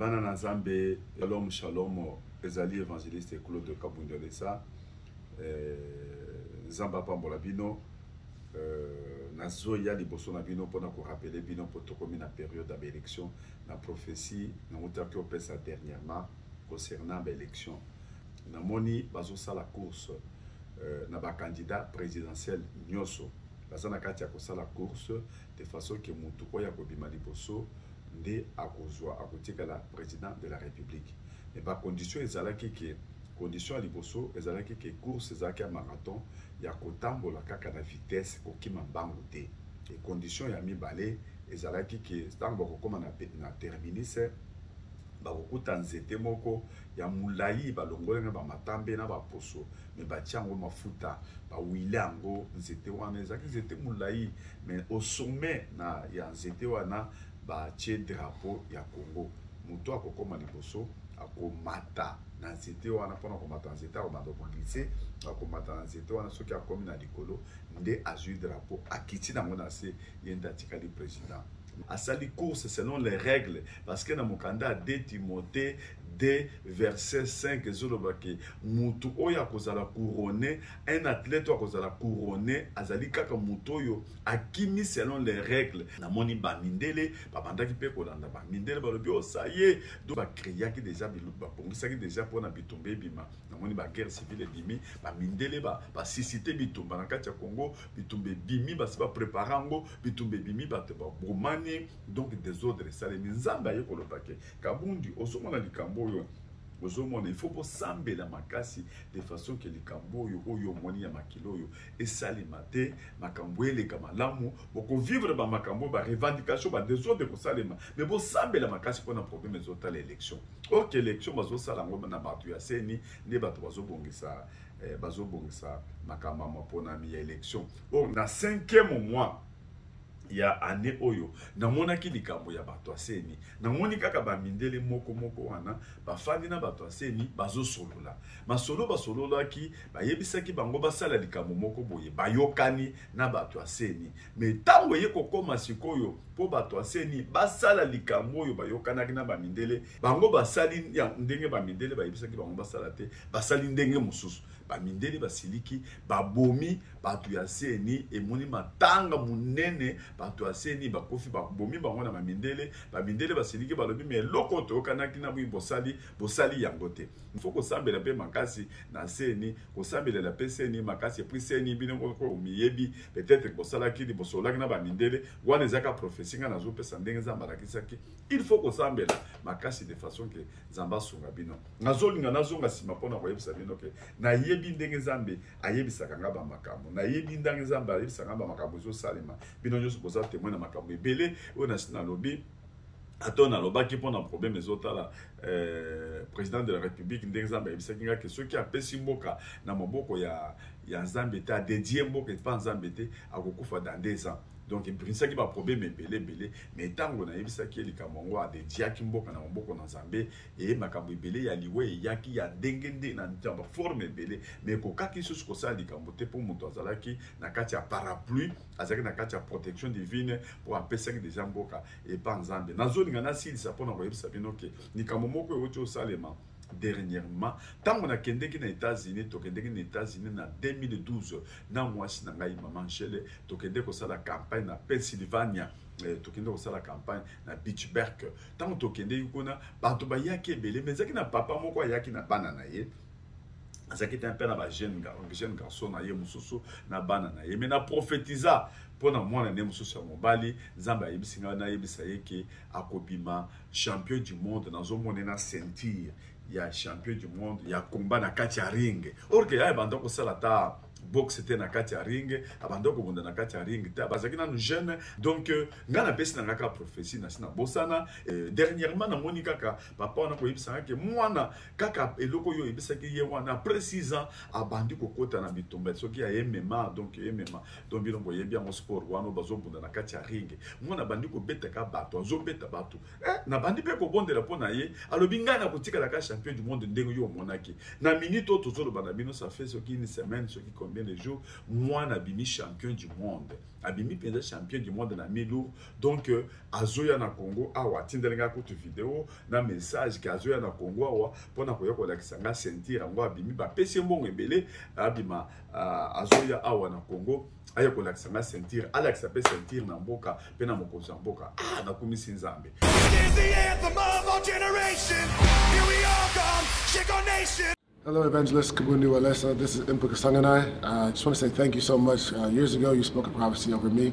bana na nzambe shalom shalom ezali evangeliste claude kabundu alesa eh, nzambe apambola bino eh, nazoya liboso na bino mpona korapele bino mpo tokomi na periode ya baélection na prophétie nautaki opesa dernièrement concernant baélection namoni bazosala course eh, na bacandidat présidentiel nyonso baza na kati ya kosala course de façon que mutu oyo akobima liboso nde akozwa akotikala président de la république mais ba condition ezalaki ke condition ya liboso ezalaki ke course ezalaki ya marathon ya kotambola kaka na vitesse kokima mbangu te e condition ya mibale ezalaki ke ntango bakokoma na, na terminus bakokuta nzete moko ya molai balongoli yango bamatambe na baposo me batya yango mafuta bawile yango nzete wana ezalaki nzete molai me au sommet na ya nzete wana batye drapo ya congo moto akokoma liboso akomata na nzete wana mpona komata na nzete akomata kolise akomata na nzete wana soki akomi na likolo nde azwi drapo akiti nango na se ye nde atikali président asali course selon les règles parce que na mokanda ya 2 timothée 2 verset 5 ezoloba ke motu oyo akozala couronne un athlète oyo akozala couronne azali kaka motu oyo akimi selon les règles namoni bamindele babandaki mpe kolanda bamindele balobi osaye oh, do bakreaki deja babongisaki deja mpona bitumba ebima namoni baguerre civile ebimi bamindele basisite bitumba na kati ya congo bitumba ebimi basi baprepare yango bitumba ebimi bato babomani donc desordre esalemi nzambe aye koloba ke kabundi ozomona likambo oyo ozomona ifo bosambela makasi de façon ke likambo oyo oyo omoni ya makila oyo esalema te makambo eleka malamu bokovivre bamakambo oyo barevendication badesordre ekosalema me bosambela makasi mpona problème ezotala élection oke élection bazosala yango na bato ya seni nde bato bazobongisa eh, bazobongisa makambo ya maponami ya élection oyo oh, na cinquième mois ya année oyo namonaki likambo ya bato ya seni namoni kaka bamindele moko moko wana bafandi na bato ya seni bazosolola masolo basololaki bayebisaki bango basala likambo moko boye bayokani na bato ya seni me ntango eye kokoma sikoyo mpo bato ya seni basala likambo oyo bayokanaki na bamindele bango basali ya ndenge bamindele bayebisaki bango basala te basali ndenge mosusu bamindele basiliki babomi bato ya cni emoni matanga monene bato ya cni bakofi babomi bango na bamindele bamindele basiliki balobi ma eloko toyokanaki na bwi bosali bosali yango te fo kosambela mpe makasi na cni kosambelela mpe cni makasi epui cni bino miyebi peut-être bosalaki liboso olaki na bamindele wana ezaka profesi ngai nazopesa ndenge nzambe alakisaki il faut kosambela makasi de façon ke nzambe asunga bino nazolinga nazonga nsima mpo na koyebisa bino ke nayebi ndenge nzambe ayebisaka nga bamakambo nayebi ndenge nzambe ayebisaka nga bamakambo ezosalema bino nyonso boza temoin na makambo ebele oyo nasi nalobi ato nalobaki mpo na problème ezotala euh, président de la république ndenge nzambe ayebisaki nga ke soki apesi mboka na maboko ya, ya nzambe te adedie mboka epa nzambe te akokufa dans deux ans donc ebimisaki baproblème ebele ebele me ntango nayebisaki ye likambo yango adediaki mboka na maboko na nzambe eye makambo ebele ya liwa eyaki ya ndenge nde na baforme ebele me ekokaki lisusu kosala likambo te mpo moto azalaki na kati ya parapluie azalaki na kati ya protection divine mpo apesaki deja mboka epa nzambe nazolinga nasilisa mpo na koyebisa bino ke likambo moko euti osalema dernièrement ntango nakendeki na états-unis tokendeki na états-unis na 2012 na mwasi na ngai mama angele tokende kosala campagne na pennsylvania eh, tokende kosala campagne na beachberk ntango tokendeki kuna bato bayaki ebele me ezalaki na papa moko ayaki na bana na ye azalaki te mpe na bajeune jeune garçon na ye mosusu na bana na ye me na prophétisa mpo na mwana ne mosusu ya mobali nzambe ayebisi ngai nayebisa ye ke akobima champion du monde nazomona ye na ceinture ya champion du monde ya combat na kati ya ring or ke ya ebanda kosala ata boxe te na kati ya ring abanda kobunda na kati ya ring te bazalaki nanu jeune donc euh, ngai napesi na ngai kaka prophetie nasi nabosana euh, dernièrement namoni kaka papa wana koyebisaka ke mwana kaka eloko oyo oyebisaki ye wana après 6 ans abandi kokota na bitumba soki ya emema donc emema donc bino boyebi yango sport wana bazobunda na kati ya ringe mwana abandi kobetaka bato azobeta bato eh, nabandi mpe kobondela mpo na ye alobi ngai nakotikalaka champion du monde ndenge yo omonaki na minute oyo tozoloba na bino ça fait soki une semaine soki combien de jours mwana abimi champion du monde abimi mpenza champion du monde na milour donc euh, azoya na congo awa atindeli ngai kutu video na message ke azoya na congo awa mpo na koya kolakisa ngai ceinture yango abimi bapesi ye mbongo ebele abima uh, azoya awa na congo aya kolakisa nga ceinture alakisa mpe ceinture na mboka mpe na mokonzi ya mboka ah, nakumisi nzambe Hello, Evangelist Kabundi Walesa. This is Impa Kasanganai. Uh, I just want to say thank you so much. Uh, years ago, you spoke a prophecy over me.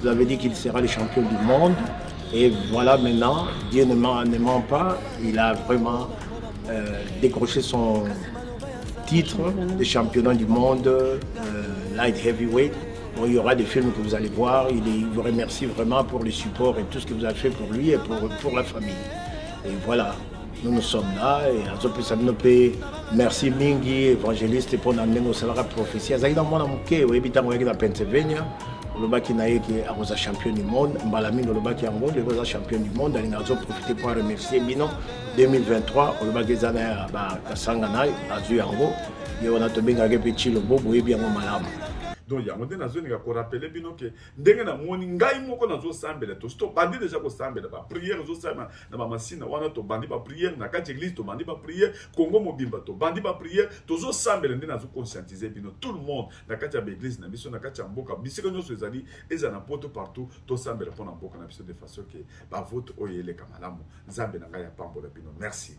vous avez dit qu'il sera le champion du monde. Et voilà maintenant, Dieu ne ment, pas, il a vraiment euh, décroché son titre de championnat du monde, euh, light heavyweight. il y aura des films que vous allez voir, il, vous remercie vraiment pour le support et tout ce que vous avez fait pour lui et pour, pour la famille. Et voilà, nous nous sommes là et azopesa bino mpe merci mingi évangéliste mpo na ndenge osalaka prophétie azalaki na mwana moke oyebi ntango oyaki na pennsylvania olobaki na ye ke akoza champion du monde mbala mingi olobaki yango lelo aza champion du monde alinga azoprofite mpo aremercie bino 2023 olobaki eza na ya bakasanga na azwi yango ye wana tobengaki mpe chilo bo boyebi yango malamu donc yango nde nazolingaka korapele bino ke ndenge namoni ngai moko nazosambela tosi tobandi deja kosambela bapriere ezosalema na bamasina wana tobandi bapriere na kati eglise tobandi bapriere congo mobimba tobandi bapriere tozosambela nde nazo conscientise bino tout le monde na kati ya baeglise na biso na kati ya mboka bisika nyonso ezali ezala na poto partout tosambela mpo na mboka na biso de façon ke bavote oyo eleka malamu nzambe na ngai apambola bino merci